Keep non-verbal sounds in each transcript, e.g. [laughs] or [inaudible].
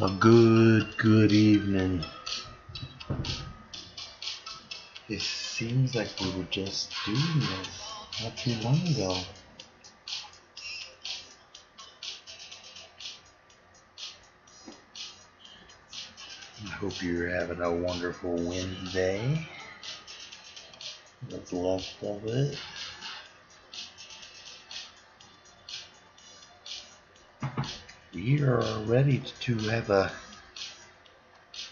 A good, good evening. It seems like we were just doing this not too long ago. I hope you're having a wonderful Wednesday. What's left of it. We are ready to have a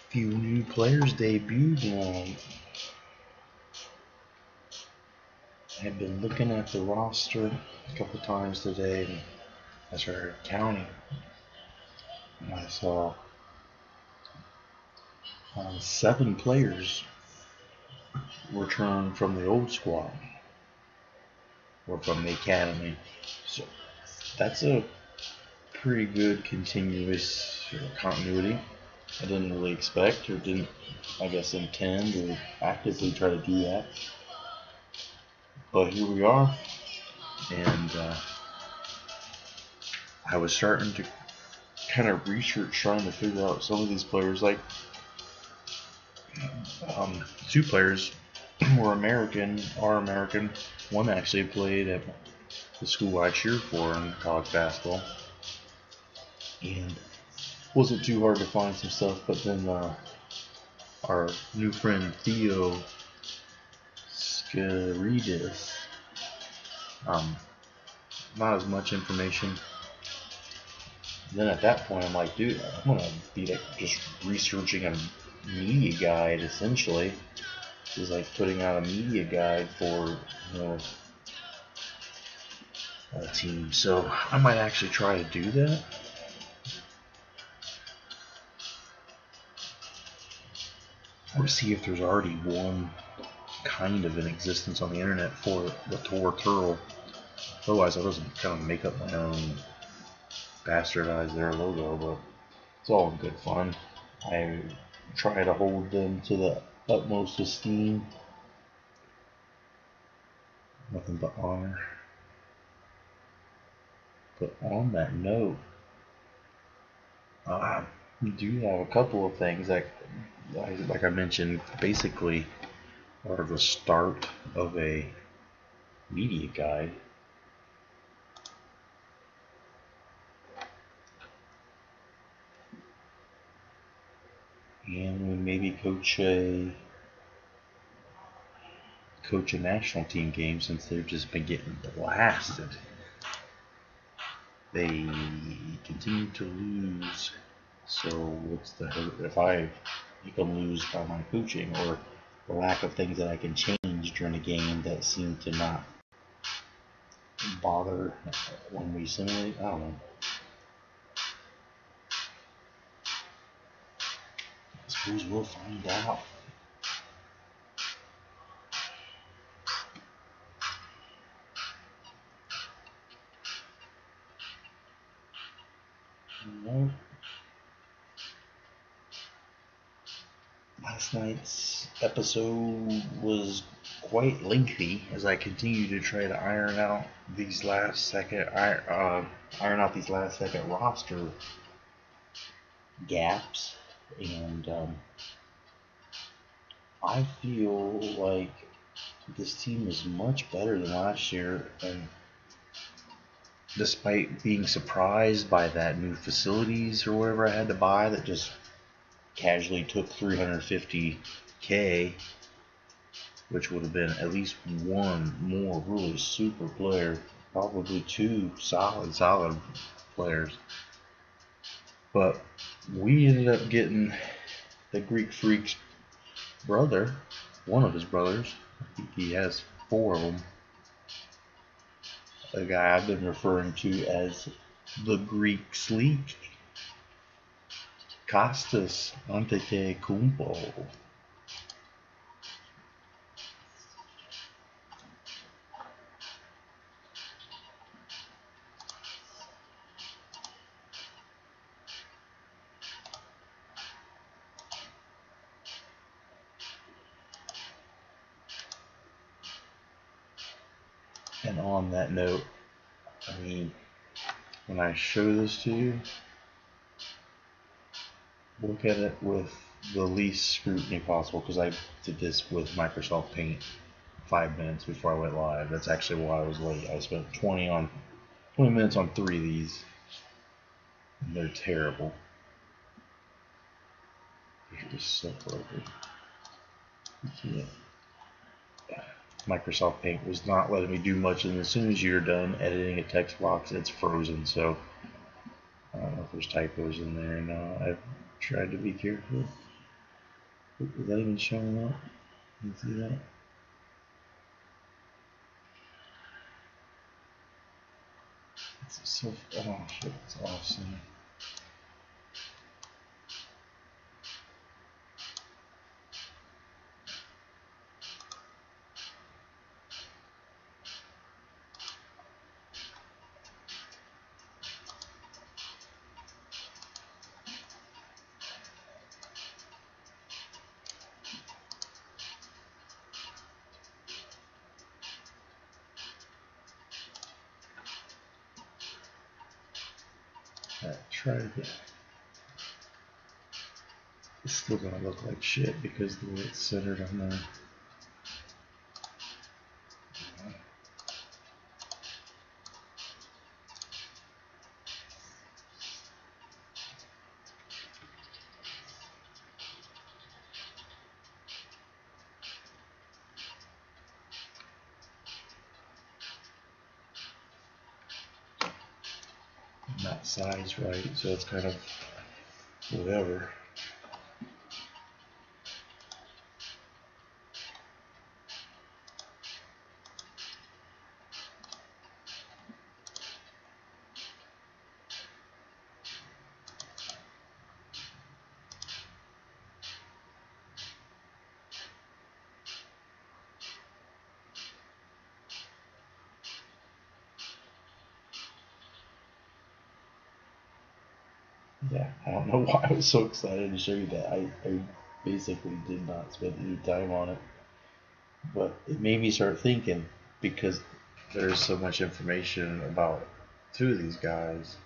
few new players debut tonight. I've been looking at the roster a couple times today and I started counting. And I saw uh, seven players return from the old squad or from the academy. So that's a pretty good continuous continuity. I didn't really expect or didn't, I guess, intend or actively try to do that. But here we are, and uh, I was starting to kind of research, trying to figure out some of these players. Like, um, two players [clears throat] were American, are American. One actually played at the school I cheer for in college basketball and wasn't too hard to find some stuff. But then uh, our new friend Theo Skaridis, um, not as much information. Then at that point, I'm like, dude, I'm gonna be like just researching a media guide essentially. Is like putting out a media guide for you know a team. So I might actually try to do that. Or see if there's already one kind of an existence on the internet for the Thor Thorl. Otherwise, I was kind of make up my own, bastardize their logo, but it's all in good fun. I try to hold them to the utmost esteem. Nothing but honor. But on that note, I do have a couple of things that like I mentioned, basically are the start of a media guide. And we maybe coach a coach a national team game since they've just been getting blasted. They continue to lose. So what's the if I you can lose by my coaching or the lack of things that I can change during a game that seem to not bother when we simulate. I don't know. I suppose we'll find out. No. last night's episode was quite lengthy as I continue to try to iron out these last second uh, iron out these last second roster gaps, and um, I feel like this team is much better than last year, and despite being surprised by that new facilities or whatever I had to buy that just casually took 350k, which would have been at least one more really super player, probably two solid, solid players. But we ended up getting the Greek Freak's brother, one of his brothers. He has four of them. A guy I've been referring to as the Greek Sleek Kostas Antetokounmpo. And on that note, I mean, when I show this to you, look at it with the least scrutiny possible because I did this with Microsoft Paint five minutes before I went live. That's actually why I was late. I spent 20 on 20 minutes on three of these. And they're terrible. They're just so broken. Yeah. Microsoft Paint was not letting me do much, and as soon as you're done editing a text box, it's frozen. So I don't know if there's typos in there. No, I've tried to be careful. Is that even showing up? You see that? It's so oh shit, it's off center. try again. It's still gonna look like shit because the way it's centered on there. not sized right, so it's kind of whatever. Yeah, I don't know [laughs] why I was so excited to show you that. I, I basically did not spend any time on it. But it made me start thinking because there's so much information about two of these guys.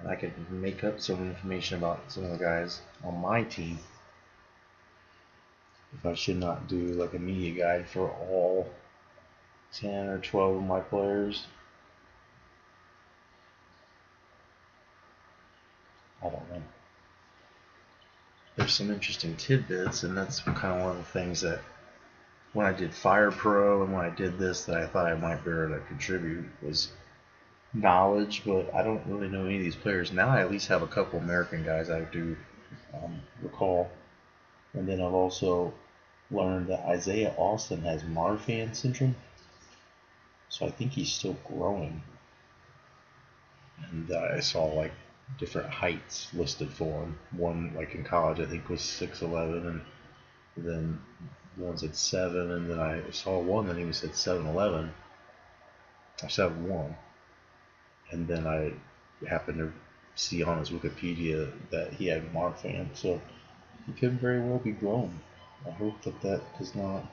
And I could make up some information about some of the guys on my team. If I should not do like a media guide for all 10 or 12 of my players. I don't know. There's some interesting tidbits, and that's kind of one of the things that when I did Fire Pro and when I did this that I thought I might be able to contribute was knowledge, but I don't really know any of these players. Now I at least have a couple American guys I do um, recall. And then I've also learned that Isaiah Austin has Marfan syndrome. So I think he's still growing. And uh, I saw like different heights listed for him. One, like in college, I think was 6'11, and then one said 7, and then I saw one that even said 7'11, or 7'1. And then I happened to see on his Wikipedia that he had Marfan, so he could very well be grown. I hope that that does not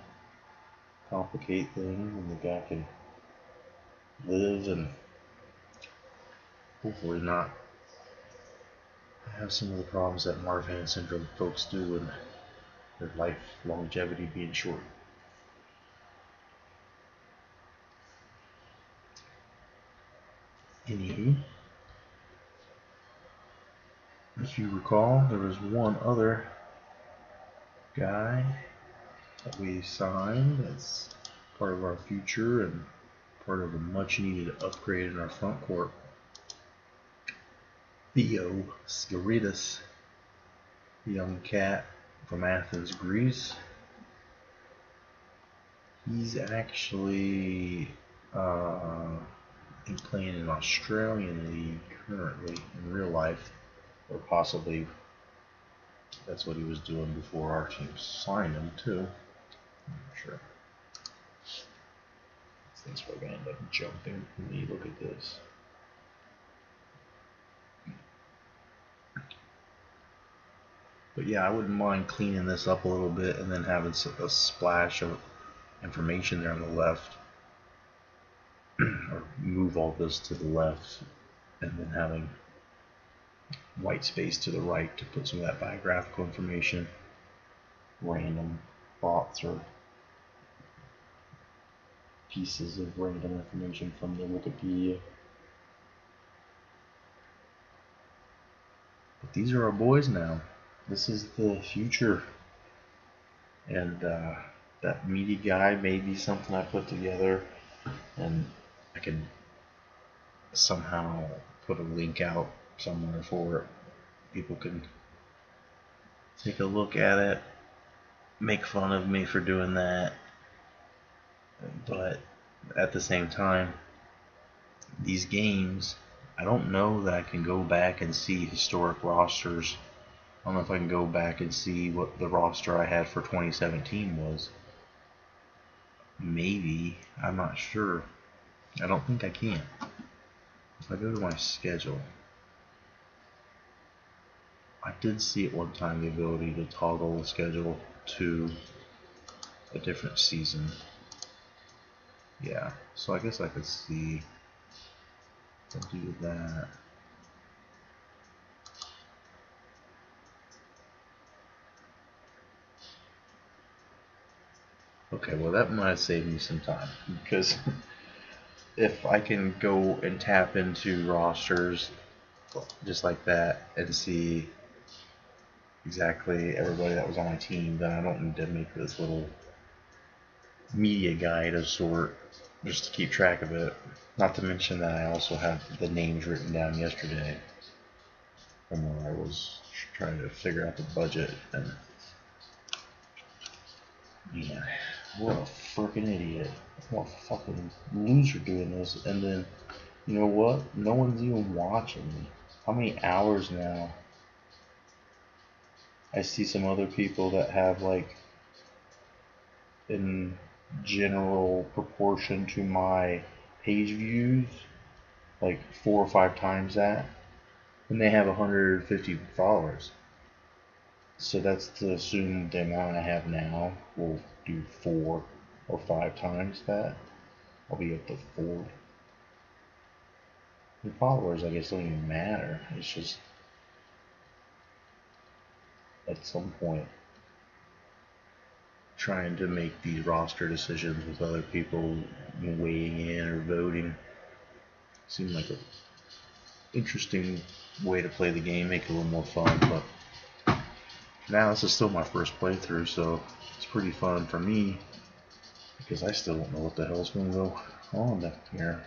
complicate things and the guy can live and hopefully not have some of the problems that Marfan syndrome folks do and their life longevity being short. Anywho, if you recall, there was one other guy that we signed as part of our future and part of a much needed upgrade in our front court. Theo Skouridis, young cat from Athens, Greece. He's actually uh, playing in Australian League currently in real life, or possibly that's what he was doing before our team signed him too. I'm not sure. Things are gonna end up jumping. Let me look at this. But yeah, I wouldn't mind cleaning this up a little bit and then having a splash of information there on the left. [clears throat] or move all this to the left and then having white space to the right to put some of that biographical information, random thoughts or pieces of random information from the Wikipedia. But these are our boys now. This is the future. And uh, that meaty guy may be something I put together and I can somehow put a link out somewhere for it. People can take a look at it, make fun of me for doing that, but at the same time, these games, I don't know that I can go back and see historic rosters. I don't know if I can go back and see what the roster I had for 2017 was. Maybe. I'm not sure. I don't think I can. If I go to my schedule, I did see at one time the ability to toggle the schedule to a different season. Yeah, so I guess I could see to do that. Okay, well that might save me some time because [laughs] if I can go and tap into rosters just like that and see exactly everybody that was on my team, then I don't need to make this little media guide of sort just to keep track of it. Not to mention that I also have the names written down yesterday from where I was trying to figure out the budget and yeah, what a freaking idiot. What a fucking loser doing this and then you know what? No one's even watching me. How many hours now? I see some other people that have like in general proportion to my page views, like four or five times that, and they have 150 followers. So that's to assume the amount I have now will do four or five times that. I'll be up to four. The followers, I guess, don't even matter. It's just at some point trying to make these roster decisions with other people weighing in or voting. Seemed like a interesting way to play the game, make it a little more fun, but now this is still my first playthrough, so it's pretty fun for me because I still don't know what the hell's going to go on back here.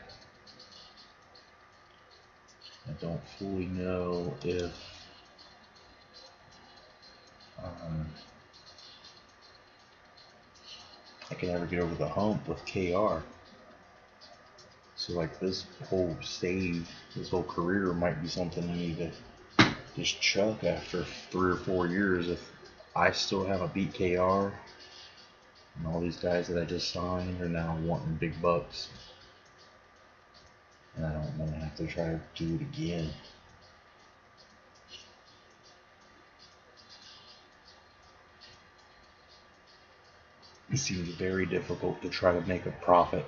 I don't fully know if um, I can ever get over the hump with KR. So like this whole save, this whole career might be something I need to just chuck after three or four years if I still haven't beat KR and all these guys that I just signed are now wanting big bucks. And I don't want to have to try to do it again. it seems very difficult to try to make a profit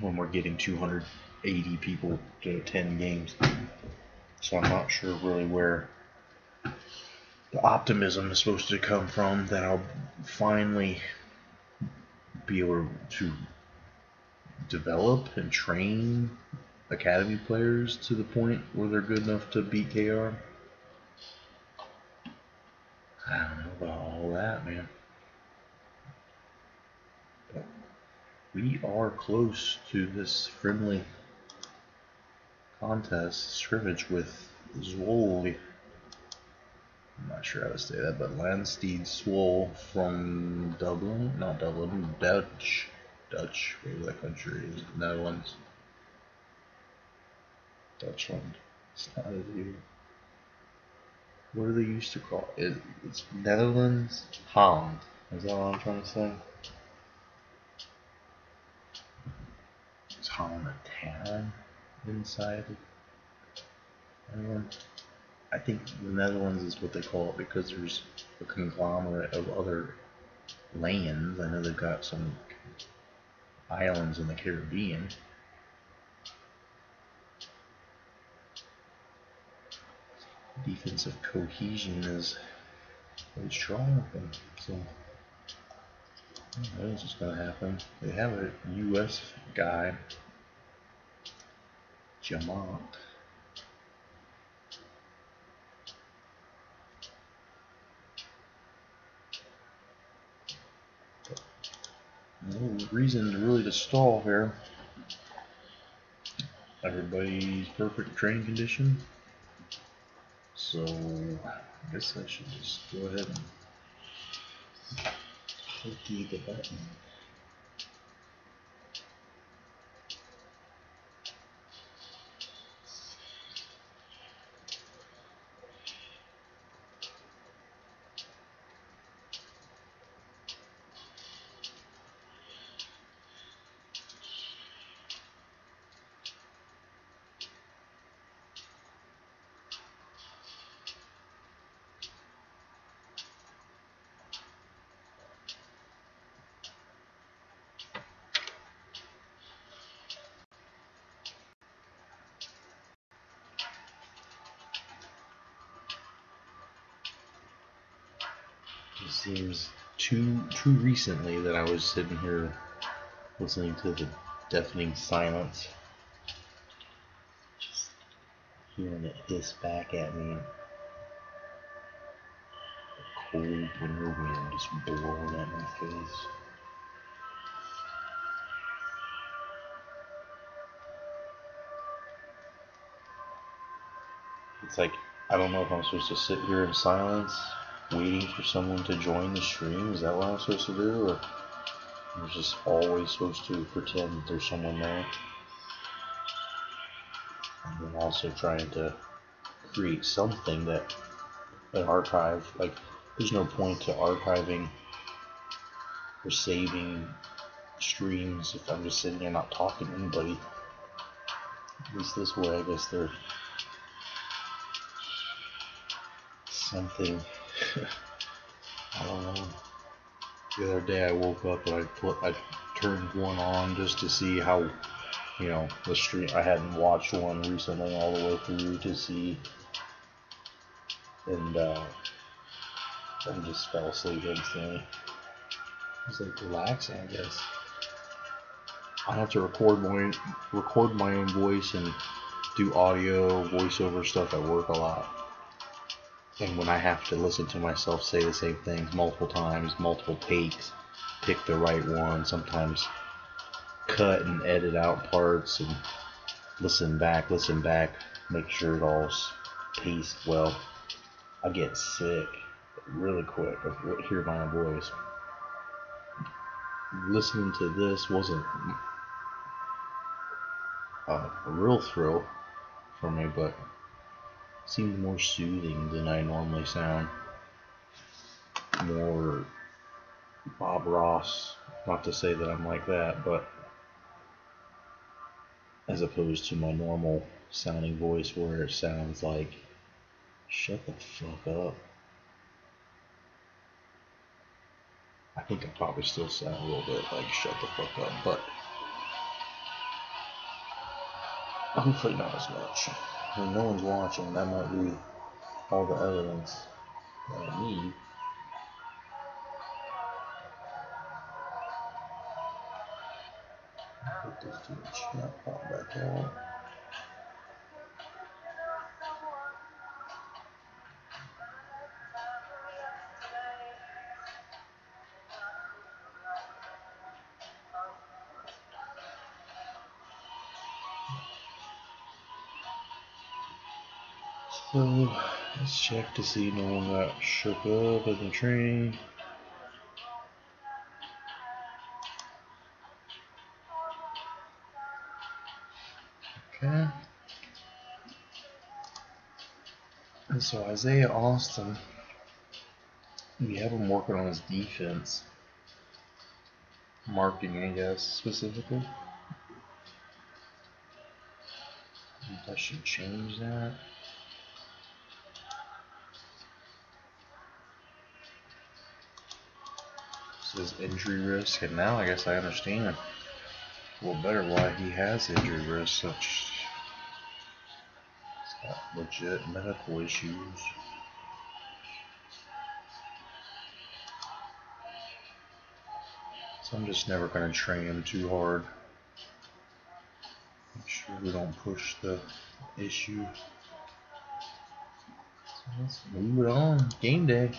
when we're getting 280 people to attend games. So I'm not sure really where the optimism is supposed to come from that I'll finally be able to develop and train academy players to the point where they're good enough to beat KR. I don't know about all that, man. we are close to this friendly contest scrimmage with Zwol. I'm not sure how to say that, but Landstede Zwol from Dublin, not Dublin, Dutch, Dutch, whatever that country is, Netherlands, Dutchland. It's not as you. What do they used to call it? It's Netherlands, Holland. Is that what I'm trying to say? Holland a town inside Netherlands. I think the Netherlands is what they call it because there's a conglomerate of other lands. I know they've got some islands in the Caribbean. defensive cohesion is very strong with them. So what is just gonna happen? They have a U.S. guy, Jamont. No reason to really to stall here. Everybody's perfect training condition. So I guess I should just go ahead and click the button. It seems too too recently that I was sitting here listening to the deafening silence, just hearing it hiss back at me. A cold winter wind just blowing at my face. It's like I don't know if I'm supposed to sit here in silence waiting for someone to join the stream? Is that what I'm supposed to do? Or I'm just always supposed to pretend that there's someone there? And then also trying to create something that an archive, like, there's no point to archiving or saving streams if I'm just sitting there not talking to anybody. At least this way, I guess there's something [laughs] I don't know. The other day I woke up and I put I turned one on just to see how you know the stream. I hadn't watched one recently all the way through to see, and uh, I just fell asleep instantly. It was like relaxing, I guess. I have to record my record my own voice and do audio voiceover stuff at work a lot and when I have to listen to myself say the same things multiple times, multiple takes, pick the right one, sometimes cut and edit out parts and listen back, listen back, make sure it all's paced well. I get sick really quick of hearing my own voice. Listening to this wasn't a real thrill for me, but seemed more soothing than I normally sound. More Bob Ross. Not to say that I'm like that, but as opposed to my normal sounding voice where it sounds like, shut the fuck up. I think I probably still sound a little bit like shut the fuck up, but hopefully not as much when no one's watching, that might be all the evidence that I need. Put this to the chat back out. Check to see no one got shook up in the train. Okay. And so Isaiah Austin, we have him working on his defense. Marking, I guess, specifically. I should change that. His injury risk, and now I guess I understand a little better why he has injury risk. Such Got legit medical issues. So I'm just never going to train him too hard. Make sure we don't push the issue. So let's move it on. Game day.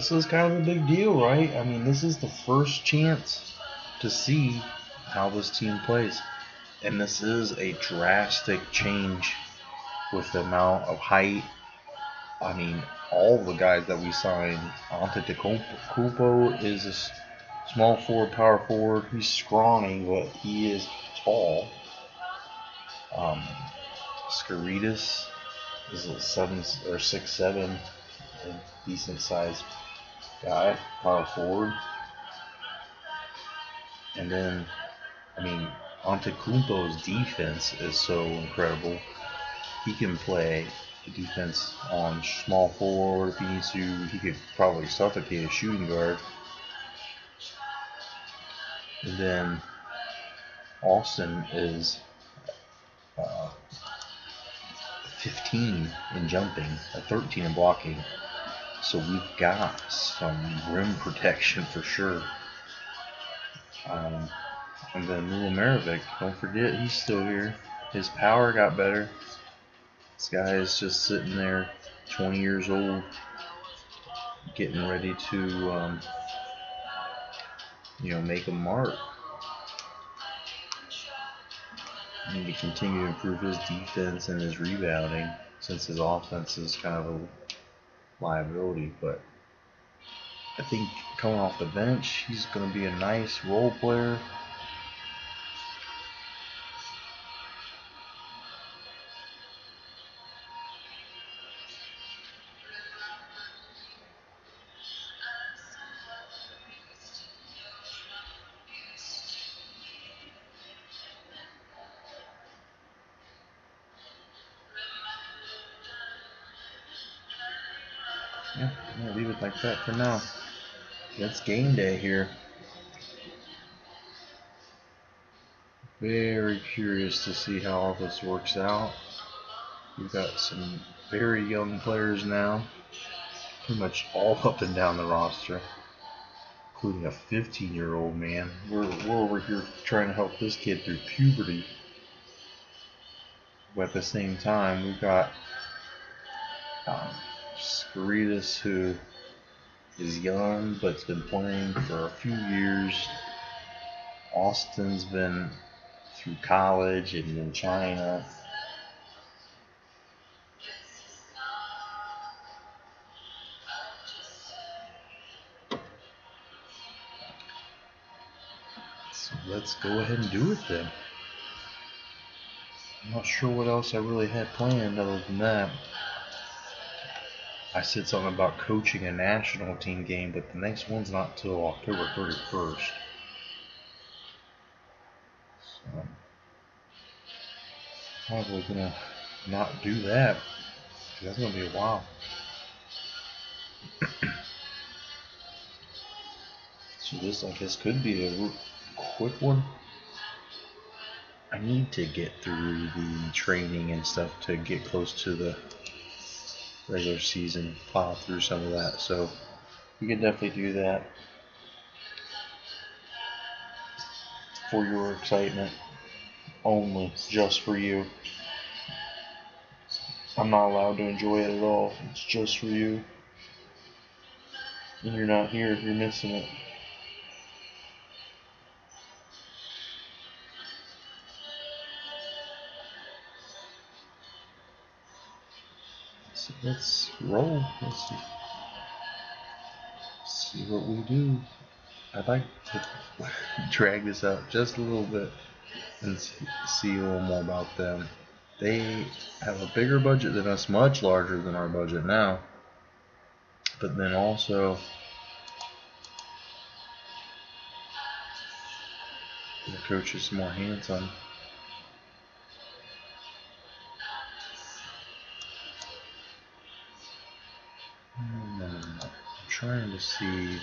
This is kind of a big deal, right? I mean, this is the first chance to see how this team plays. And this is a drastic change with the amount of height. I mean, all the guys that we signed, Antetokounmpo is a small forward, power forward. He's scrawny, but he is tall. Um, is a seven or six seven, a decent sized guy, power forward. And then, I mean, Antetokounmpo's defense is so incredible. He can play defense on small forward if he needs to. He could probably suffocate a shooting guard. And then Austin is uh, 15 in jumping, a 13 in blocking. So we've got some rim protection for sure. Um, and then Nikola Marovic, don't forget he's still here. His power got better. This guy is just sitting there, 20 years old, getting ready to, um, you know, make a mark. Need to continue to improve his defense and his rebounding, since his offense is kind of a liability. But I think coming off the bench, he's going to be a nice role player. That for now. It's game day here. Very curious to see how all this works out. We've got some very young players now, pretty much all up and down the roster, including a 15 year old man. We're, we're over here trying to help this kid through puberty. But at the same time, we've got um, who is young but's been playing for a few years. Austin's been through college and in China. So let's go ahead and do it then. I'm not sure what else I really had planned other than that. I said something about coaching a national team game, but the next one's not till October 31st. So, probably gonna not do that. That's gonna be a while. [clears throat] so this, I guess, could be a quick one. I need to get through the training and stuff to get close to the regular season, plow through some of that. So you can definitely do that for your excitement only, just for you. I'm not allowed to enjoy it at all. It's just for you. And you're not here, if you're missing it. Let's roll. Let's see, see what we do. I'd like to [laughs] drag this out just a little bit and see a little more about them. They have a bigger budget than us, much larger than our budget now. But then also, the coach is more hands-on. Trying to see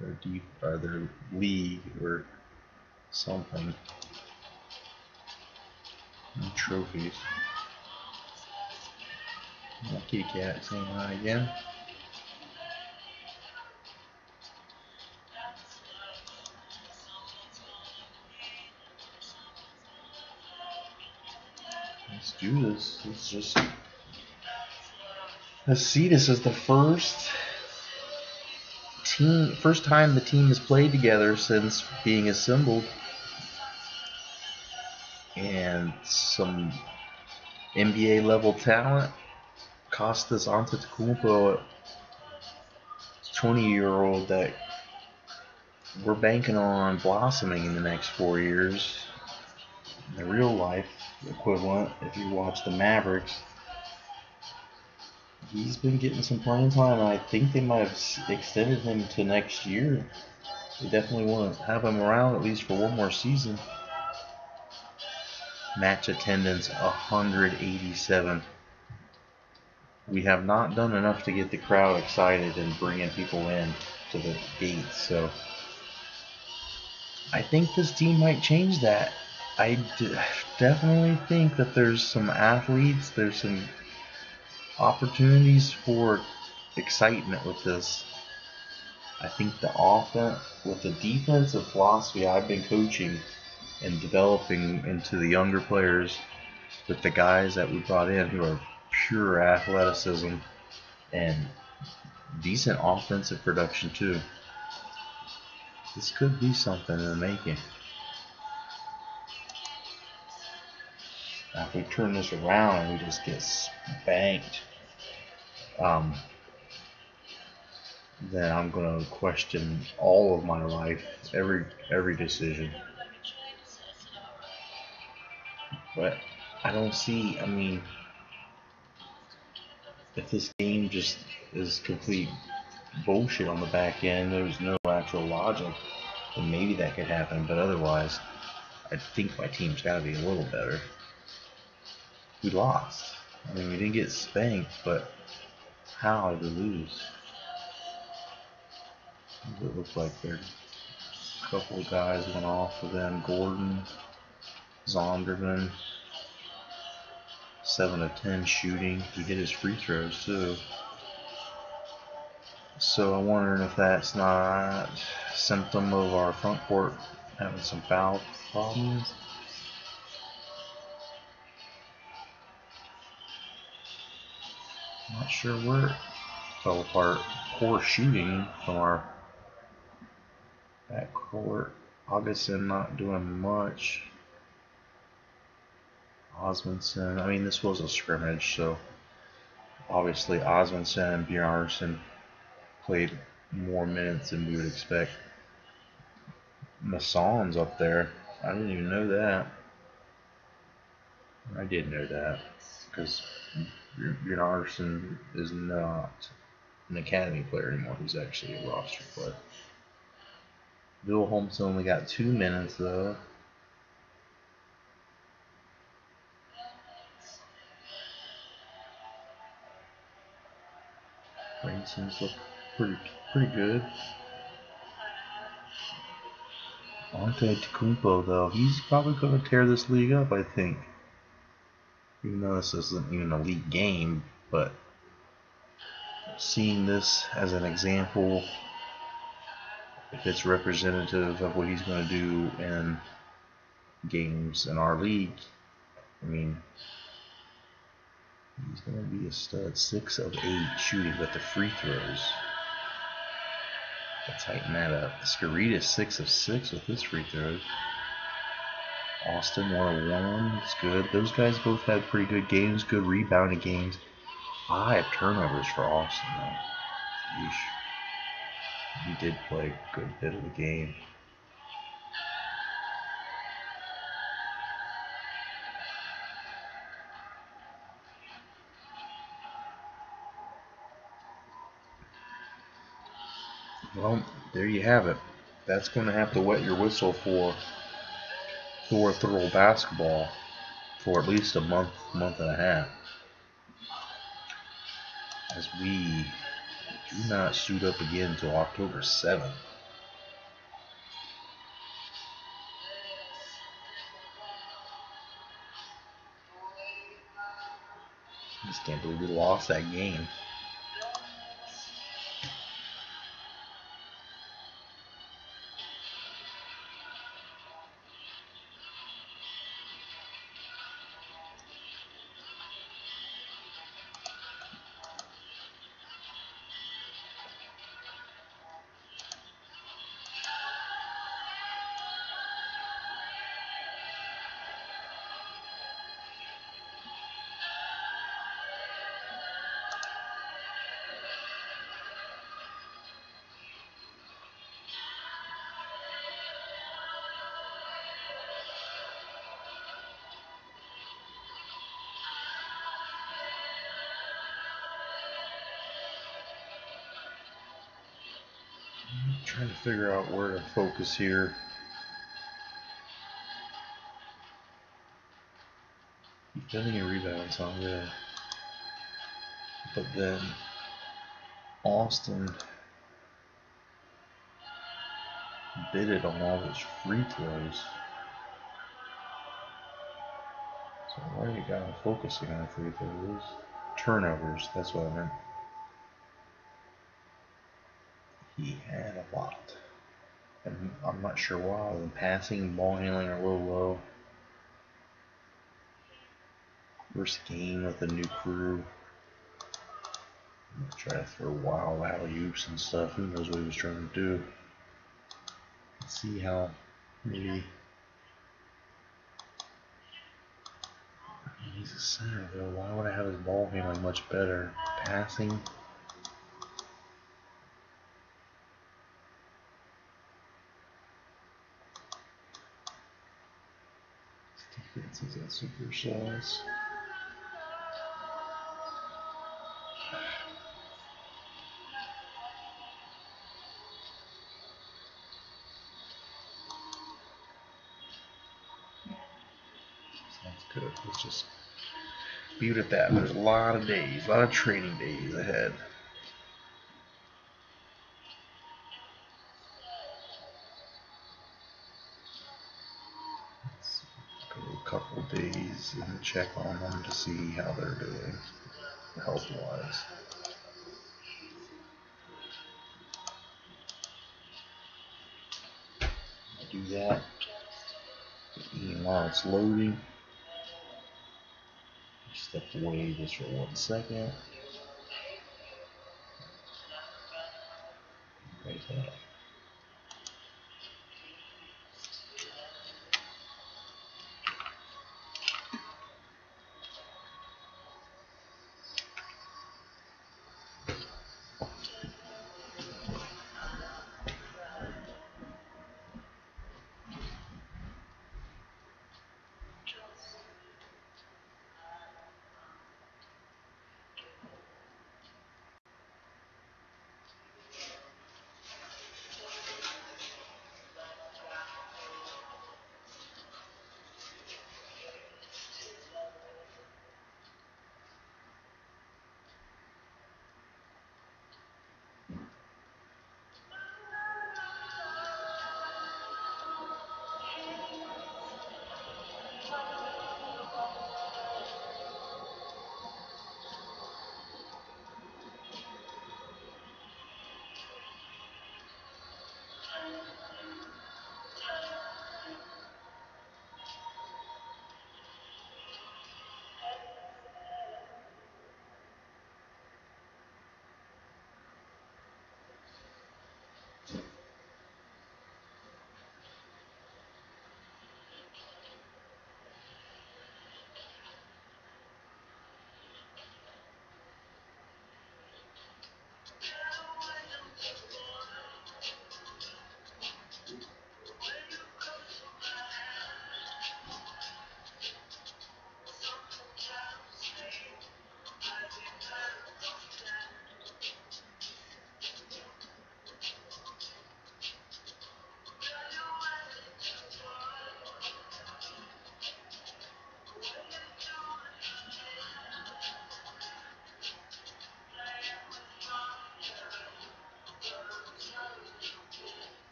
their deep or their league or something. And trophies. Kitty cat saying hi again. Let's do this. Let's just This is the first team, first time the team has played together since being assembled, and some NBA level talent. Kostas Antetokounmpo, 20 year old that we're banking on blossoming in the next four years. The real life equivalent, if you watch the Mavericks, he's been getting some playing time. I think they might have extended him to next year. They definitely want to have him around at least for one more season. Match attendance 187. We have not done enough to get the crowd excited and bringing people in to the gates. So I think this team might change that. I definitely think that there's some athletes, there's some opportunities for excitement with this. I think the offense, with the defensive philosophy I've been coaching and developing into the younger players, with the guys that we brought in who are pure athleticism and decent offensive production too. This could be something in the making. If we turn this around we just get spanked, um, then I'm gonna question all of my life, every every decision. But I don't see. I mean, if this game just is complete bullshit on the back end, there's no actual logic, then maybe that could happen. But otherwise, I think my team's got to be a little better we lost. I mean, we didn't get spanked, but how we lose? It looks like there a couple of guys went off for them. Gordon, Zondervan, 7 of 10 shooting. He hit his free throws too. So I'm wondering if that's not symptom of our front court having some foul problems. Not sure where it fell apart. Poor shooting from our backcourt. Augustin not doing much. Osmondson. I mean, this was a scrimmage, so obviously Osmondson and Bjarnason played more minutes than we would expect. Masson's up there. I didn't even know that. I did know that because Bjarnason is not an academy player anymore. He's actually a roster player. Bill Holmes only got two minutes though. Branson's look pretty pretty good. Antetokounmpo though, he's probably going to tear this league up. I think even though this isn't even a league game, but seeing this as an example, if it's representative of what he's going to do in games in our league, I mean, he's going to be a stud. Six of eight shooting, but the free throws. I'll tighten that up. Scarita six of six with his free throws. Austin 101 is good. Those guys both had pretty good games, good rebounding games. Five turnovers for Austin, though. Yeesh. He did play a good bit of the game. Well, there you have it. That's going to have to wet your whistle for Thor Thorl basketball for at least a month, month and a half. As we do not suit up again until October 7th. I just can't believe we lost that game. To figure out where to focus here. Defending a rebound sounds good. But then Austin bid it on all his free throws. So why you gotta focusing on free throws? Turnovers, that's what I meant. he had a lot. I'm not sure why. The passing, ball handling are a little low. First game with a new crew. Try to throw wild alley oops and stuff. Who knows what he was trying to do? Let's see how maybe he's a center though. Why would I have his ball handling much better? Passing. He's got super shells. Sounds good. Let's just it at that. There's a lot of days, a lot of training days ahead. And check on them to see how they're doing health wise. Do that. And while it's loading, step away just for one second. Right there.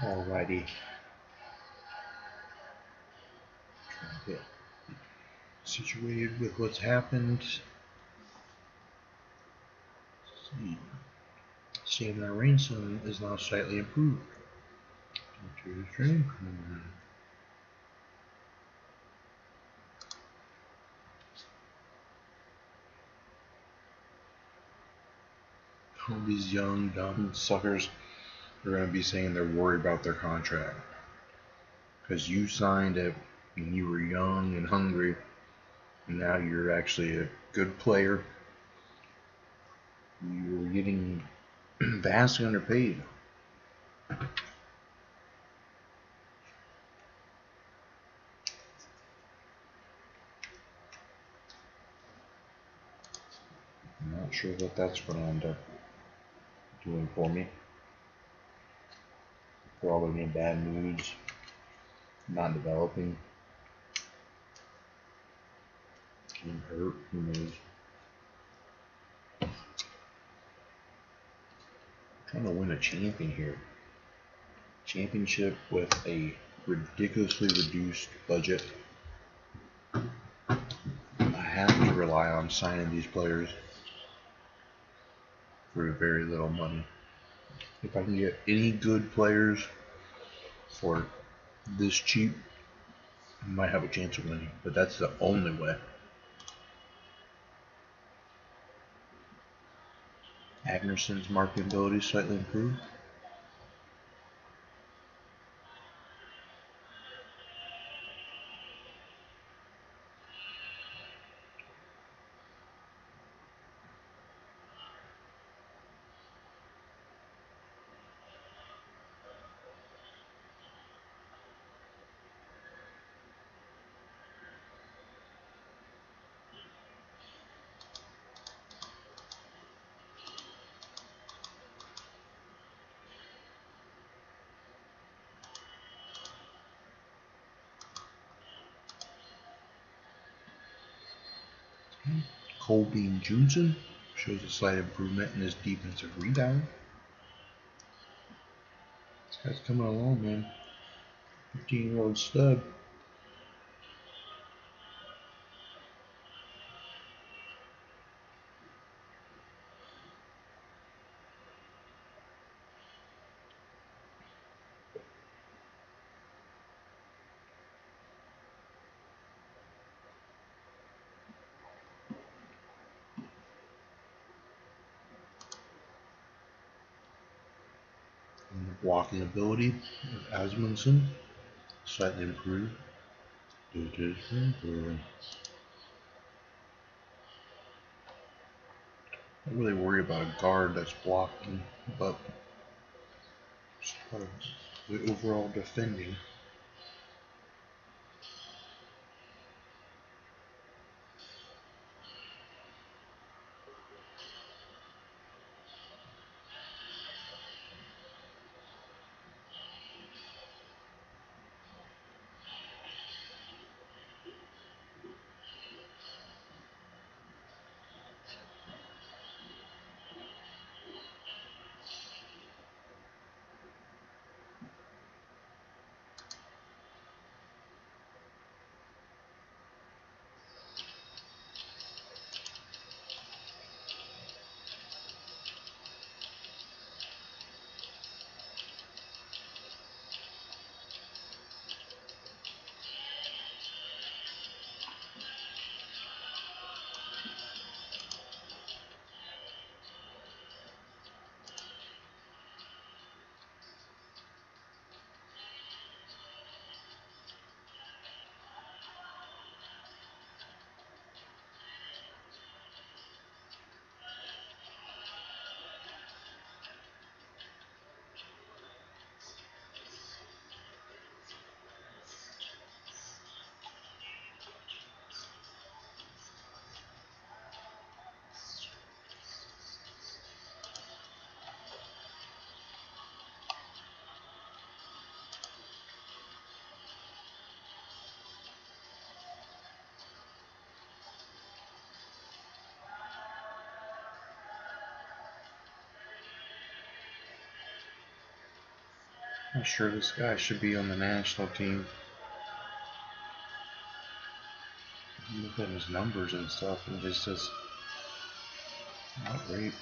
Alrighty. Situated with what's happened. Let's see. Stamina ransom is now slightly improved. Enter the stream. Hmm. All these young, dumb suckers are going to be saying they're worried about their contract. Because you signed it when you were young and hungry, and now you're actually a good player. You're getting [clears throat] vastly underpaid. I'm not sure what that's going to end up doing for me. Probably in bad moods, not developing, getting hurt, who knows. trying to win a champion here. Championship with a ridiculously reduced budget. I have to rely on signing these players for very little money. If I can get any good players for this cheap, I might have a chance of winning, but that's the only way. Agnerson's marking ability slightly improved. Colbean Johnson shows a slight improvement in his defensive rebound. This guy's coming along, man. 15 year old stud. And the blocking ability of Asmundson slightly improved. I really worry about a guard that's blocking, but part of the overall defending. I'm sure this guy should be on the national team. Look at his numbers and stuff, and just says not great.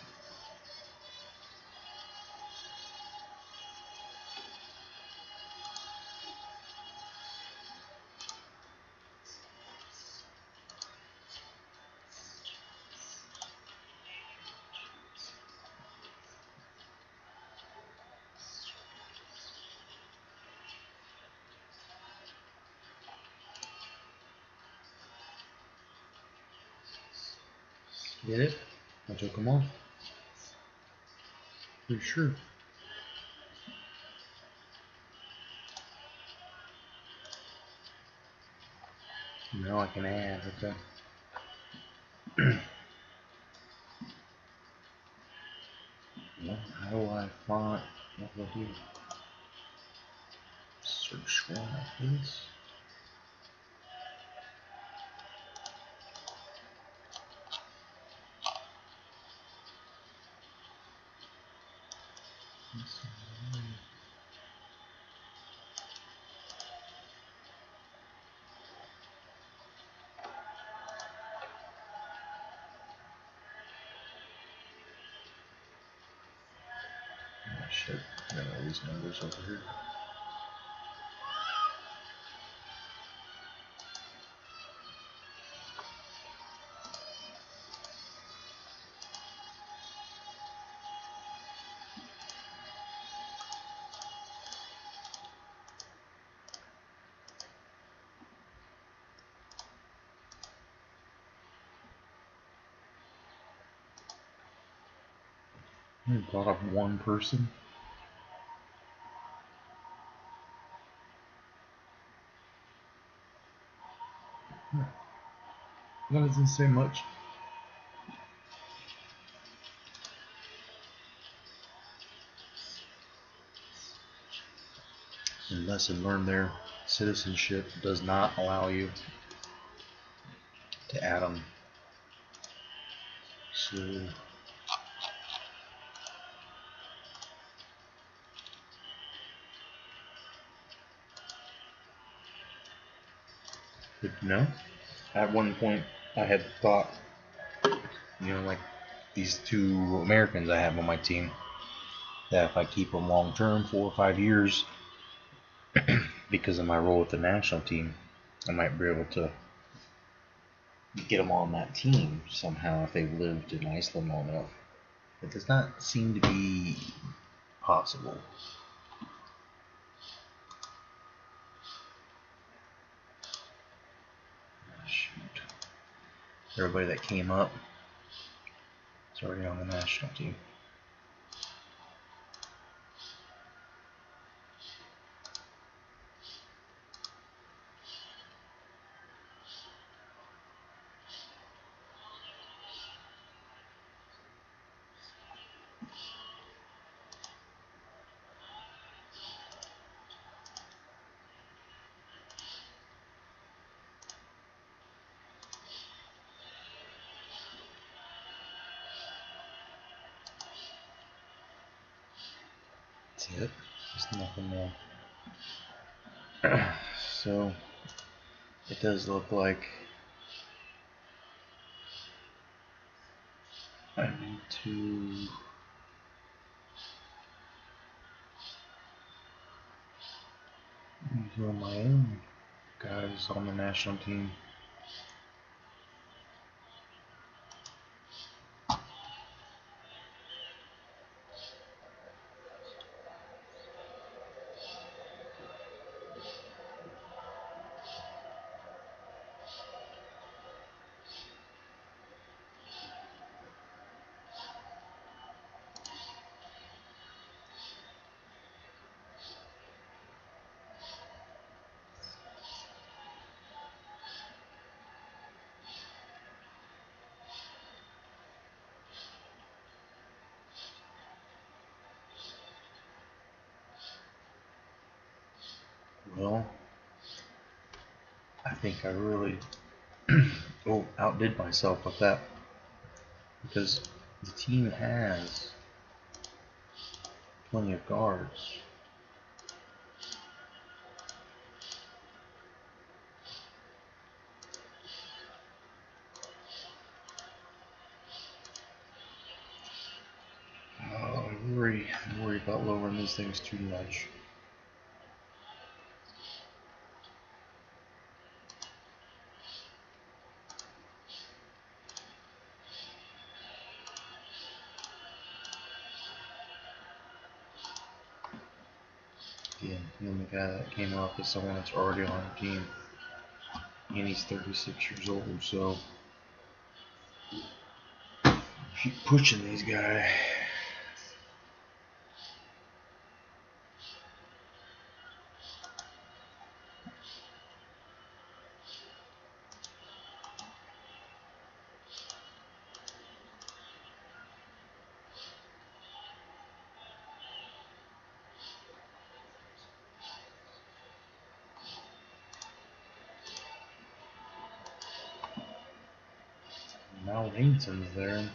Took them off. Pretty sure. Now I can add, okay. [clears throat] how do I find what do I do? Search one this. Numbers over here. Hmm, I brought up one person. That doesn't say much. And lesson learned there, citizenship does not allow you to add them. So know. At one point, I had thought, you know, like these two Americans I have on my team, that if I keep them long term, four or five years, [clears throat] because of my role with the national team, I might be able to get them on that team somehow if they've lived in Iceland long enough. It does not seem to be possible. Shoot. Everybody that came up is already on the national team. That's it. There's nothing more. so it does look like I need to use my own guys on the national team. well, I think I really [clears throat] oh, outdid myself with that because the team has plenty of guards. Oh, I worry, I worry about lowering these things too much. Came up is someone that's already on our team. And he's 36 years old, so keep pushing these guys. Now Langton's there.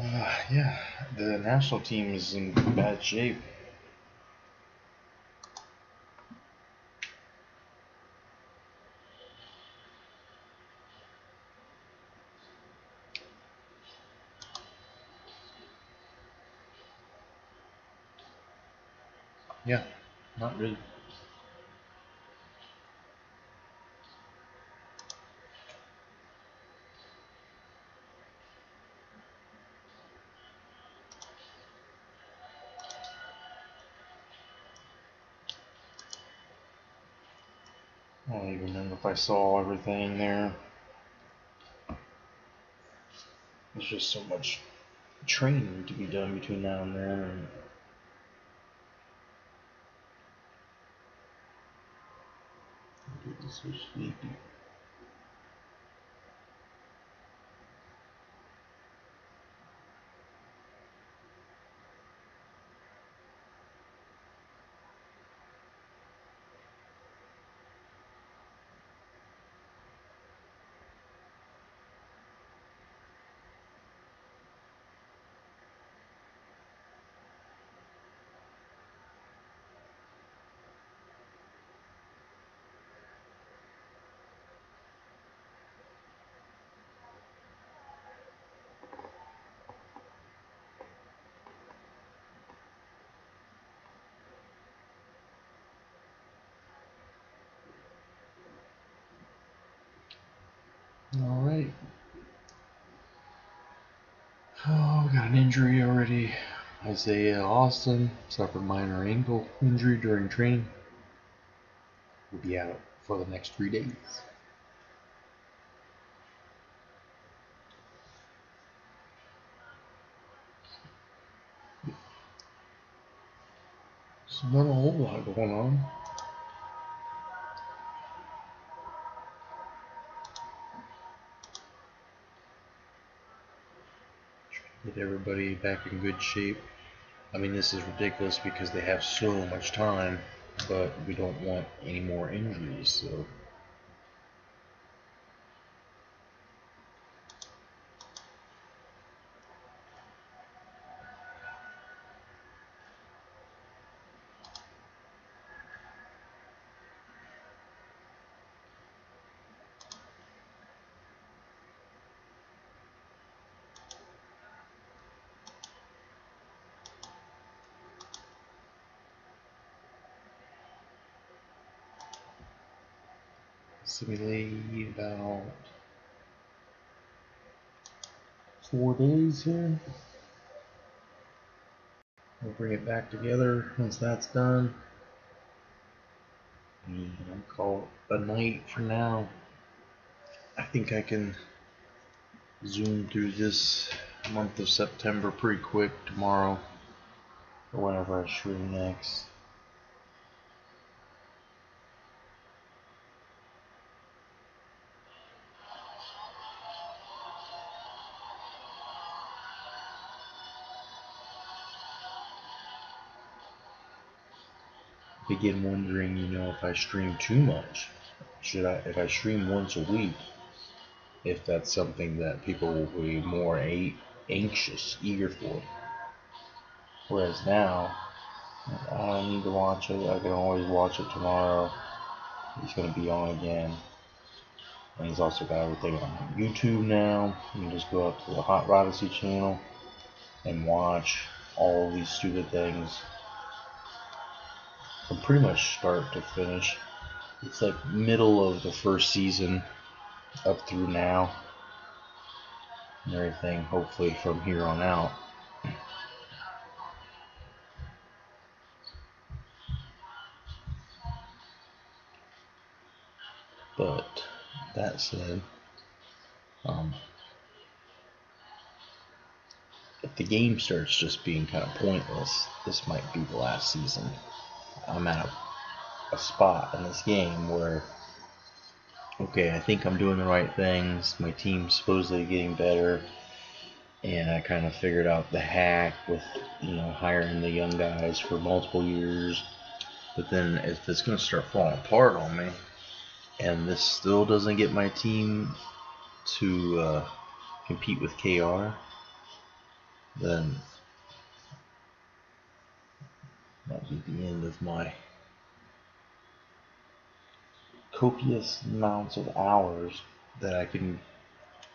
Uh, yeah, the national team is in bad shape. Yeah, not really. I don't even remember if I saw everything there. There's just so much training to be done between now and then. I'm so sleepy. All right. Oh, we got an injury already. Isaiah Austin suffered minor ankle injury during training. Will be out for the next three days. So not a whole lot going on. Get everybody back in good shape. I mean, this is ridiculous because they have so much time, but we don't want any more injuries. So simulate about four days here. We'll bring it back together once that's done. And I'll call it a night for now. I think I can zoom through this month of September pretty quick tomorrow or whenever I stream next. Begin wondering, you know, if I stream too much. Should I, if I stream once a week, if that's something that people will be more a- anxious, eager for. Whereas now, I don't need to watch it. I can always watch it tomorrow. He's going to be on again. And he's also got everything on YouTube now. You can just go up to the HotRODyssey channel and watch all these stupid things from pretty much start to finish. It's like middle of the first season up through now and everything, hopefully from here on out. But that said, um, if the game starts just being kind of pointless, this might be the last season. I'm at a, a spot in this game where, okay, I think I'm doing the right things. My team's supposedly getting better, and I kind of figured out the hack with you know hiring the young guys for multiple years. But then if it's going to start falling apart on me, and this still doesn't get my team to uh, compete with KR, then That'll be the end of my copious amounts of hours that I can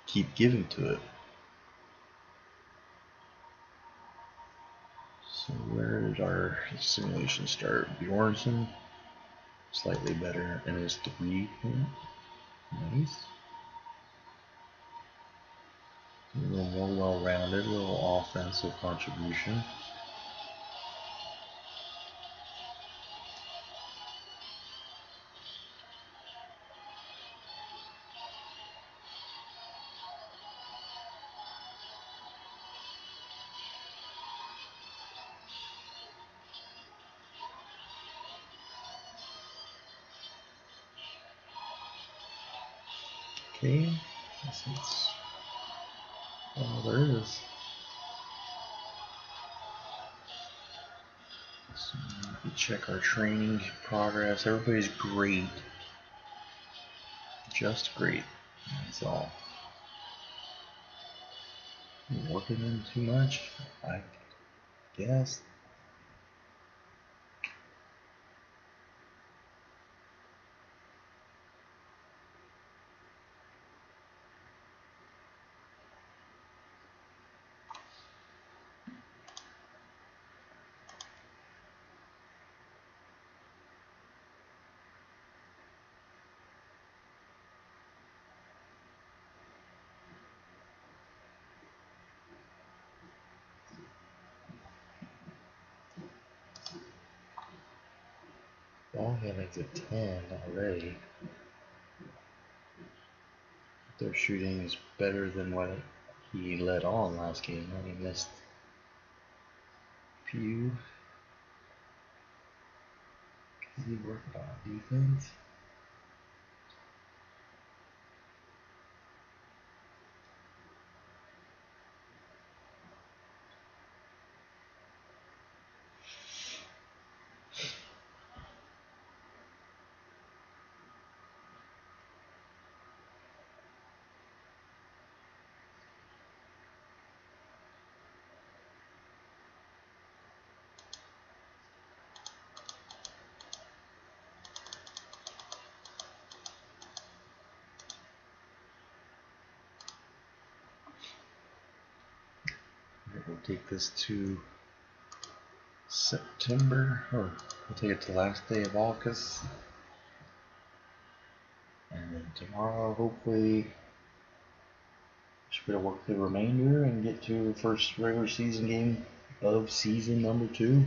keep giving to it. So where did our simulation start? Bjornsson, slightly better in his three point. Nice. A little more well-rounded, a little offensive contribution. That's all there is. So we check our training progress. Everybody's great. Just great. That's all. Working in too much? I guess. A 10 already. Their shooting is better than what he led on last game when he missed few. Is he working on defense? We'll take this to September, or we'll take it to the last day of August. And then tomorrow, hopefully, should be able to work the remainder and get to the first regular season game of season number two.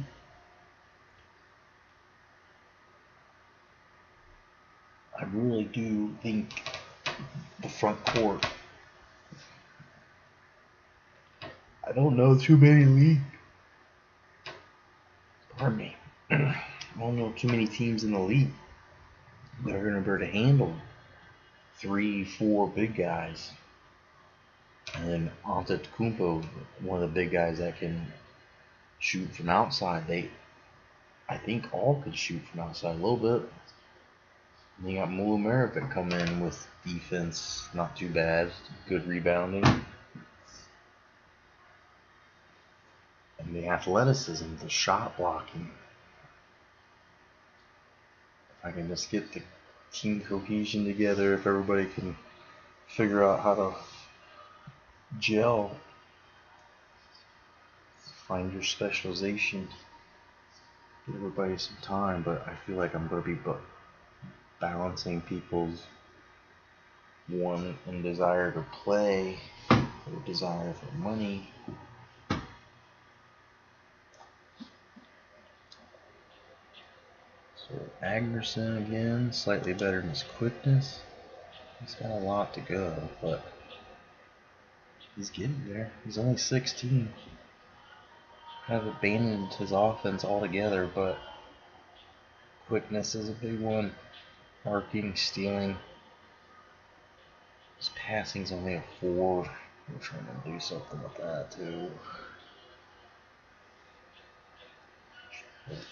I really do think the front court. I don't know too many league. Pardon me. [clears throat] I don't know too many teams in the league that are going to be able to handle three, four big guys. And then Antetokounmpo, one of the big guys that can shoot from outside. They, I think, all could shoot from outside a little bit. And you got Mulu come in with defense, not too bad, good rebounding. And the athleticism, the shot blocking. If I can just get the team cohesion together, if everybody can figure out how to gel, find your specialization, give everybody some time, but I feel like I'm going to be balancing people's want and desire to play, or desire for money. So Agnerson again, slightly better in his quickness. He's got a lot to go, but he's getting there. He's only 16. Have abandoned his offense altogether, but quickness is a big one marking, stealing. His passing's only a four. We're trying to do something with that too.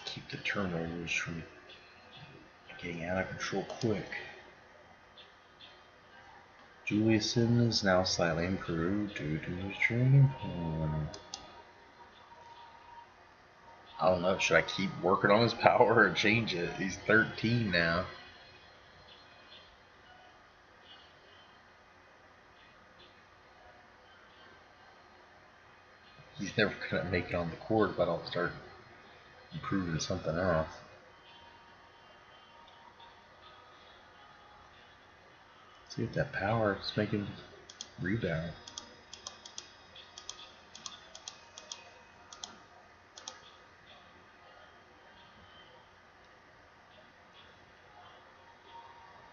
Keep the turnovers from getting out of control quick. Juliuson is now slightly improved due to his training plan. I don't know, should I keep working on his power or change it? He's 13 now. he's never gonna make it on the court, but I'll start improving something else. See if that power is making rebound.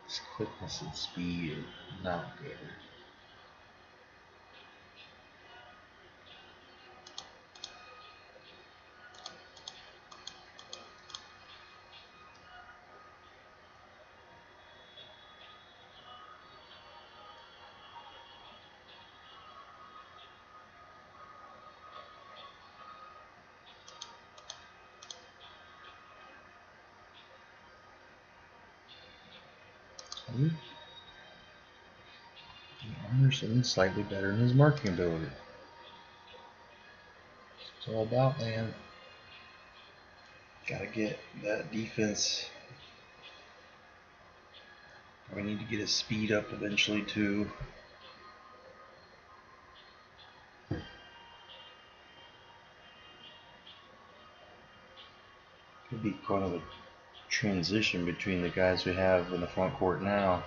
His quickness and speed are not good. Anderson slightly better in his marking ability. It's all about, man. Gotta get that defense. We need to get his speed up eventually too. Could be kind of a transition between the guys we have in the front court now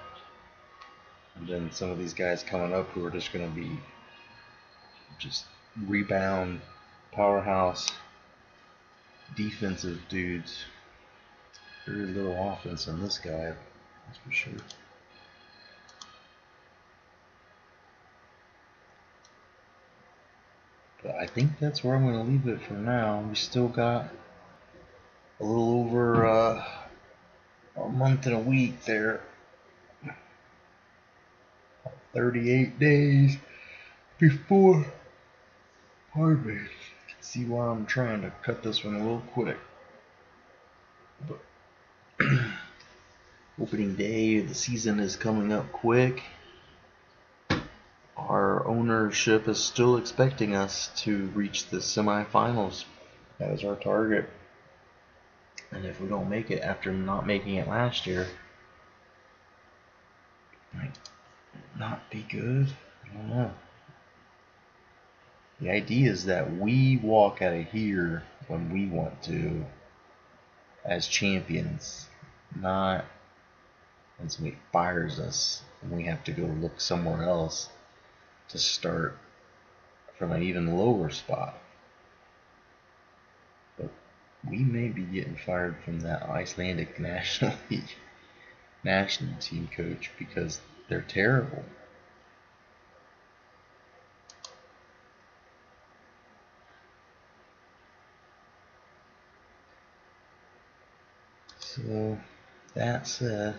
and then some of these guys coming up who are just going to be just rebound powerhouse defensive dudes. Very little offense in this guy that's for sure. But I think that's where I'm going to leave it for now. We still got a little over uh, a month and a week there 38 days before harvest. See why I'm trying to cut this one a little quick. But [clears throat] opening day the season is coming up quick. Our ownership is still expecting us to reach the semifinals. That is our target. And if we don't make it after not making it last year, not be good? I don't know. The idea is that we walk out of here when we want to as champions, not and somebody fires us, and we have to go look somewhere else to start from an even lower spot. But we may be getting fired from that Icelandic [laughs] National League national team coach because they're terrible. So that's uh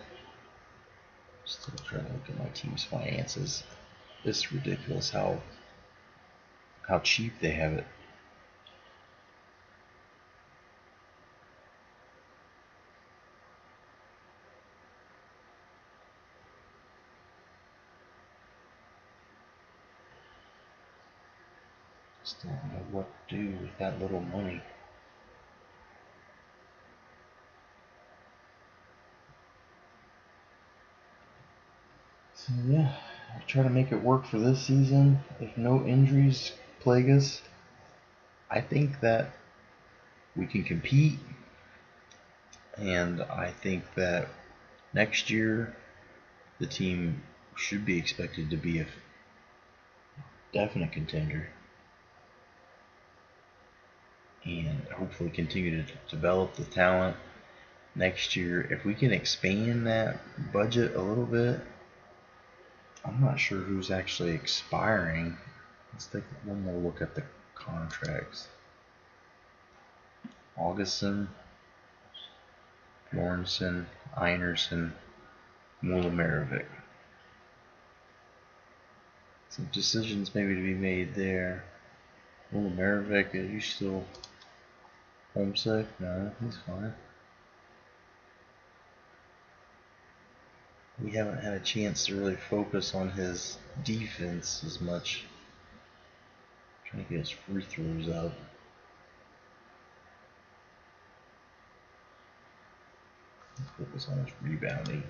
still trying to look at my team's finances. It's ridiculous how how cheap they have it. Still don't know what to do with that little money. So yeah, I'll try to make it work for this season. If no injuries plague us, I think that we can compete. And I think that next year the team should be expected to be a definite contender. And hopefully continue to develop the talent next year. If we can expand that budget a little bit, I'm not sure who's actually expiring. Let's take one more look at the contracts. Augustin, Lawrenson, Einarson, Mulamarovic. Some decisions maybe to be made there. Mulamarovic, are you still homesick? No, he's fine. we haven't had a chance to really focus on his defense as much. trying to get his free throws up. Focus on his rebounding.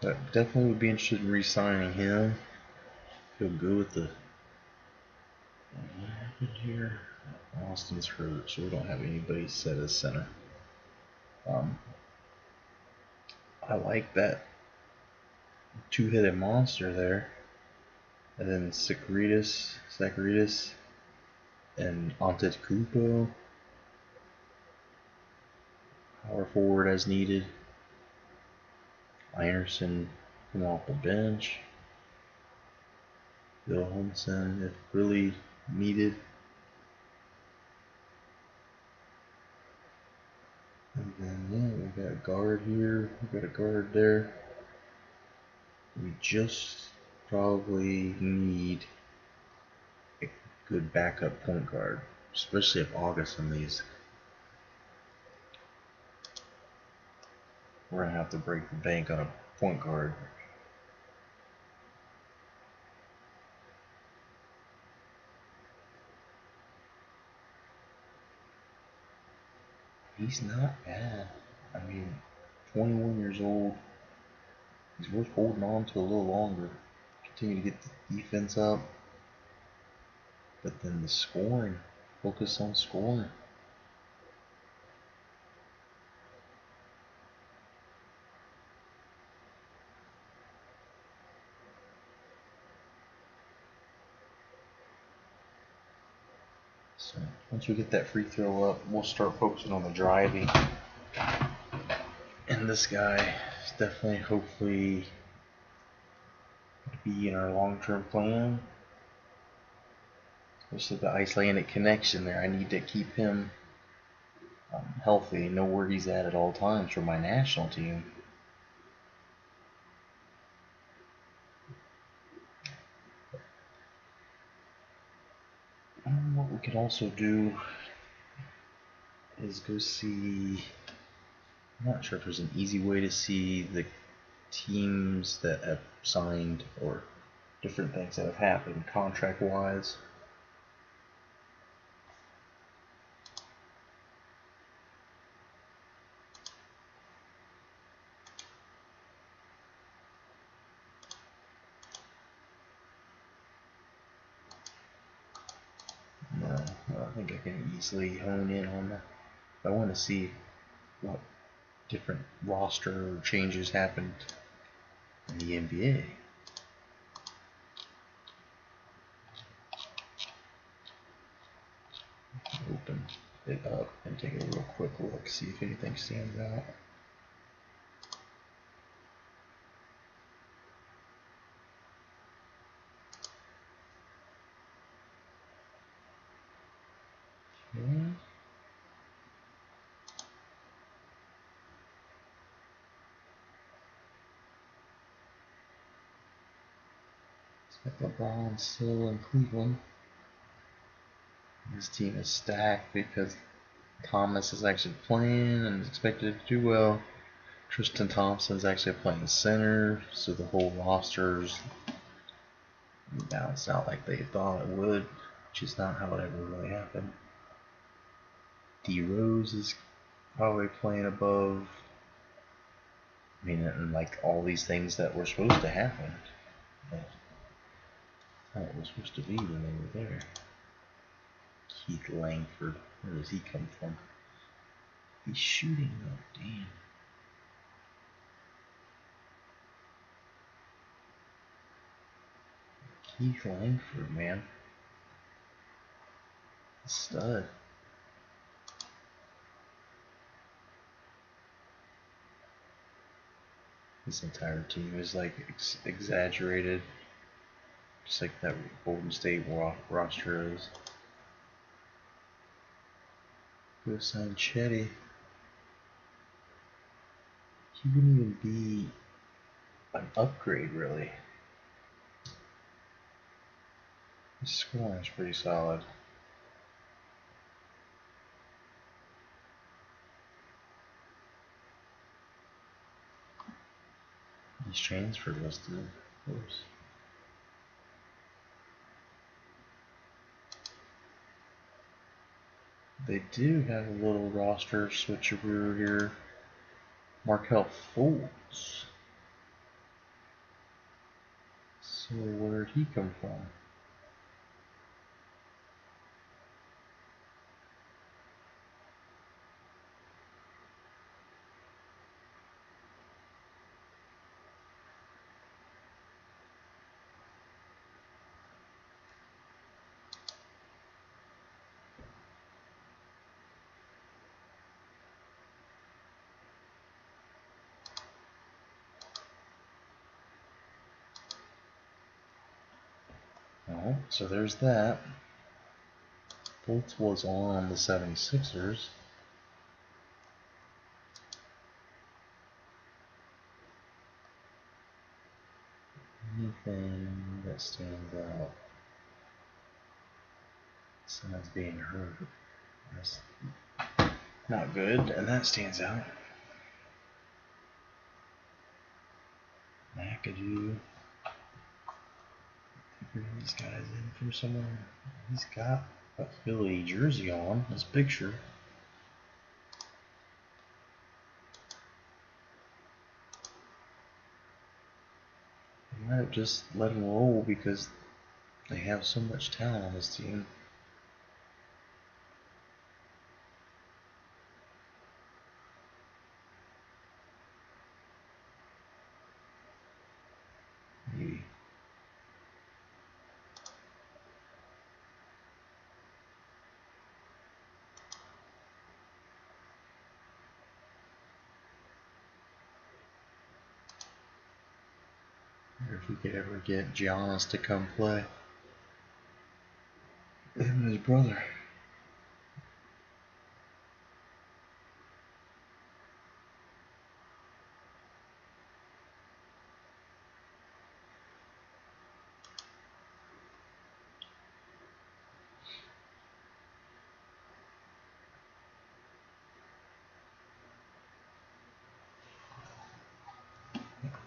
But definitely would be interested in re-signing him. Feel good with the happened here. Austin's hurt, so we don't have anybody set as center. Um, I like that two-headed monster there. And then Sakaritas, Sakaritas, and Antetokounmpo. Power forward as needed. Iverson come off the bench. Bill Holmson if really needed. And then, yeah, we got a guard here. We got a guard there. We just probably need a good backup point guard, especially if Augustin these. We're gonna have to break the bank on a point guard. He's not bad. I mean, 21 years old. He's worth holding on to a little longer. Continue to get the defense up. But then the scoring. Focus on scoring. So once we get that free throw up, we'll start focusing on the driving. And this guy is definitely, hopefully, be in our long-term plan. Especially the Icelandic connection there. I need to keep him um, healthy, know where he's at at all times for my national team. Um, what we could also do is go see. I'm not sure if there's an easy way to see the teams that have signed or different things that have happened contract wise. No, uh, I think I easily hone in on that. I want to see what different roster changes happened in the NBA. Open it up and take a real quick look, see if anything stands out. Okay. Got LeBron still in Cleveland. His team is stacked because Thomas is actually playing and is expected to do well. Tristan Thompson is actually playing center, so the whole roster's balanced out like they thought it would, which is not how it ever really happened. D Rose is probably playing above. I mean, and like all these things that were supposed to happen. How it was supposed to be when they were there. Keith Langford, where does he come from? He's shooting though, damn. Keith Langford, man. Stud. This entire team is like ex exaggerated, just like that Golden State roster is. Go Chetty. He wouldn't even be an upgrade, really. His scoring is pretty solid. He's transfer listed, of course. They do have a little roster switcheroo here. Markelle Fultz. So where did he come from? So there's that. Fultz was on the 76ers. Anything that stands out besides being hurt. That's not good, and that stands out. McAdoo bring these guys in from somewhere. He's got a Philly jersey on, his picture. They might have just let him roll because they have so much talent on this team. if we could ever get Giannis to come play. Him and his brother.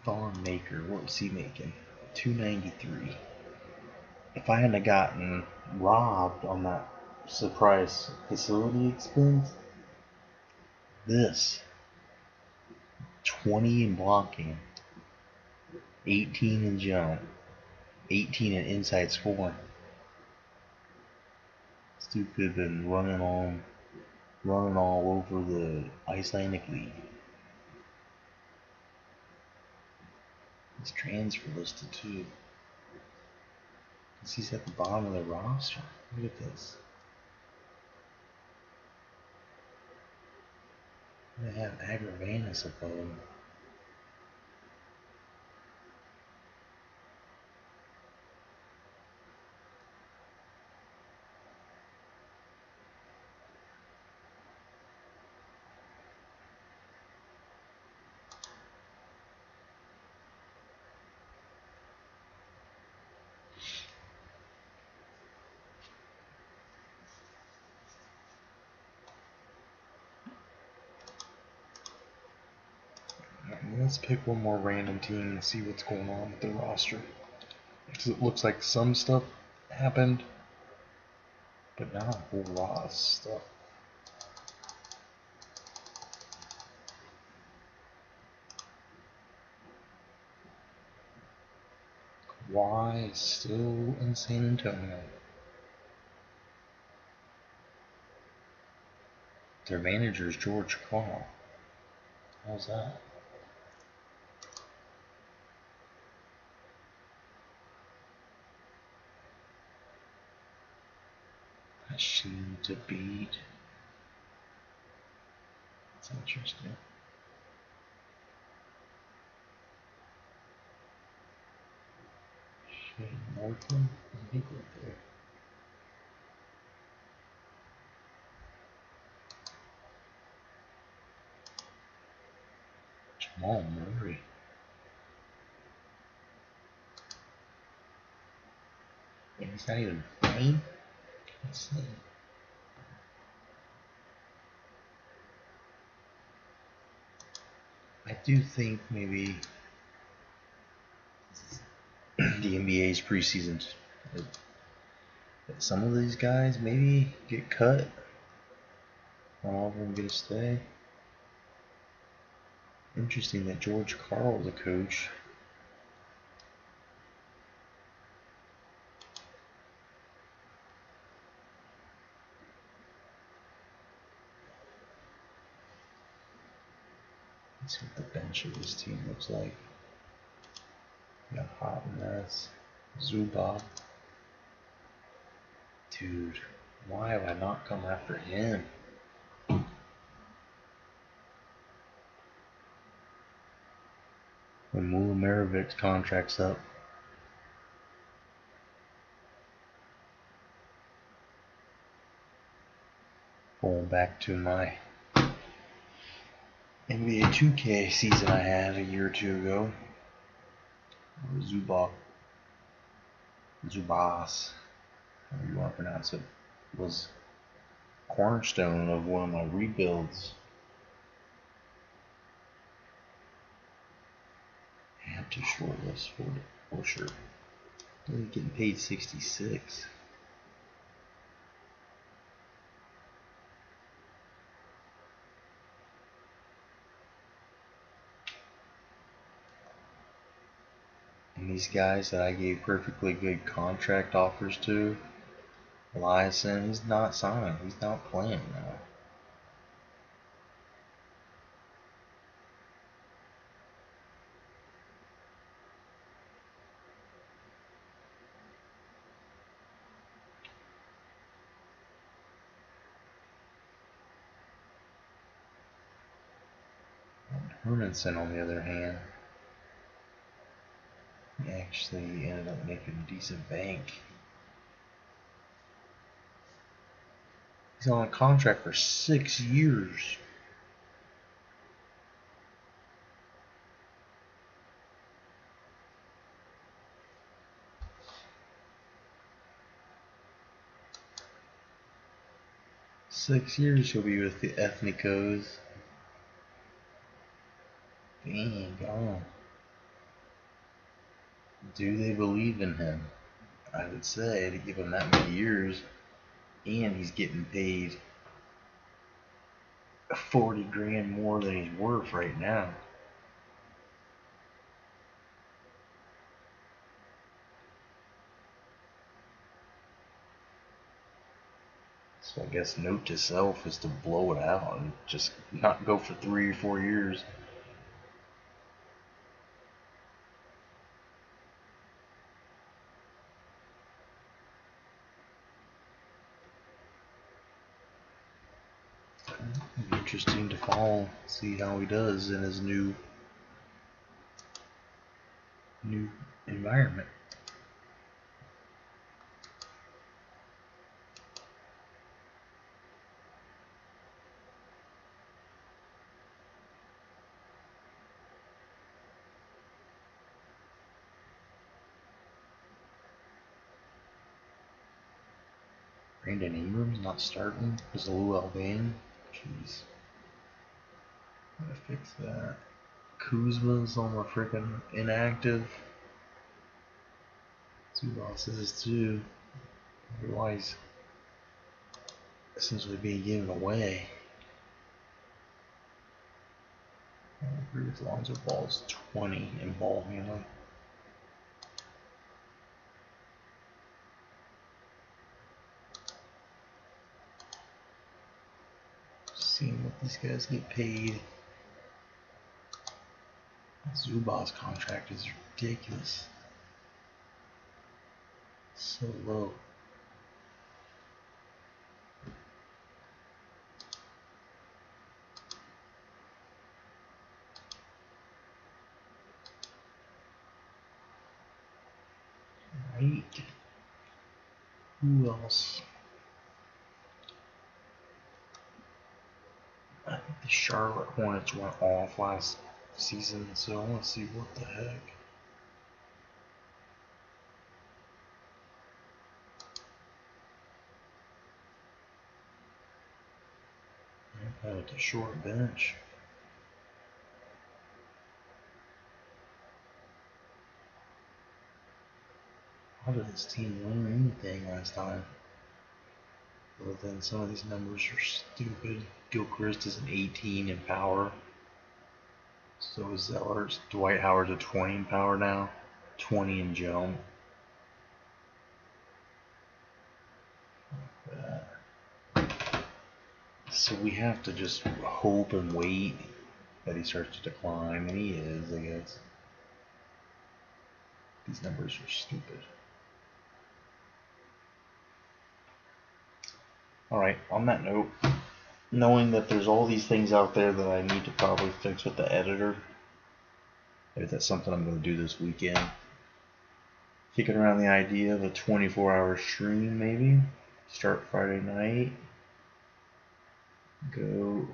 Thon Maker, what was he making? 293. If I hadn't gotten robbed on that surprise facility expense, this 20 in blocking, 18 in jump, 18 in inside scoring. Stupid been running on, running all over the Icelandic League. His transfer listed too. Cause he's at the bottom of the roster. Look at this. They have Agravanis above. Let's pick one more random team and see what's going on with the roster. Because it looks like some stuff happened, but not a whole lot of stuff. Kawhi still in San Antonio? Their manager is George Karl. How's that? Machine to beat. That's interesting. Shane think right there. Jamal Murray. And he's not even playing? Let's see. I do think maybe the NBA's preseason some of these guys maybe get cut. Not all of them get a stay. Interesting that George Karl, the coach, See what the bench of this team looks like. We got Hot Mess. Dude, why have I not come after him? When Mula contract's up. Going back to my NBA 2K season I had a year or two ago. Zubac, Zubas, however you want to pronounce it, was cornerstone of one of my rebuilds. I have to shortlist for it, for sure. Only getting paid 66. And these guys that I gave perfectly good contract offers to, Eliason, he's not signing. He's not playing now. Hermanson, on the other hand, actually ended up making a decent bank. He's on a contract for six years. Six years he'll be with the Ethnikos. Dang, gone. Do they believe in him? I would say to give him that many years, and he's getting paid 40 grand more than he's worth right now. So I guess note to self is to blow it out and just not go for three or four years. Be interesting see how he does in his new new environment. Brandon Ingram's not starting. Is Lou Albane? Jeez. Gotta fix that. Kuzma's on the freaking inactive. Two losses too. Otherwise, essentially being given away. Agree with Lonzo Ball's 20 in ball handling. Seeing what these guys get paid. Zubac's contract is ridiculous. So low. Right. Who else? I think the Charlotte Hornets went off last season, so I want to see what the heck. Out at the short bench. How did this team win anything last time? Other than some of these numbers are stupid. Gilchrist is an 18 in power. So is Zeller's. Dwight Howard's a 20 in power now. 20 in jump. So we have to just hope and wait that he starts to decline, and he is, I guess. These numbers are stupid. Alright, on that note, knowing that there's all these things out there that I need to probably fix with the editor, maybe that's something I'm going to do this weekend. Kicking around the idea of a 24 hour stream, maybe. Start Friday night. Go.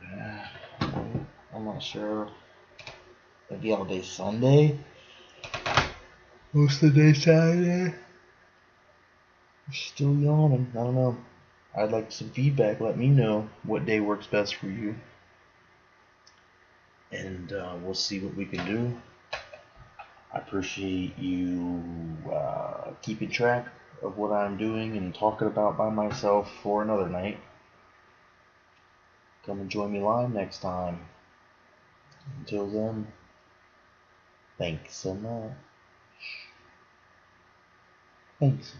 Uh, I'm not sure. Maybe all day Sunday. Most of the day Saturday. I'm Still yawning. I don't know. I'd like some feedback. Let me know what day works best for you. And uh, we'll see what we can do. I appreciate you uh, keeping track of what I'm doing and talking about by myself for another night. Come and join me live next time. Until then, thanks so much. Thanks.